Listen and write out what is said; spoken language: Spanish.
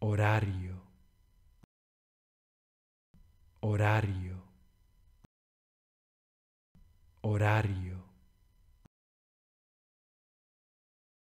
horario, horario, horario.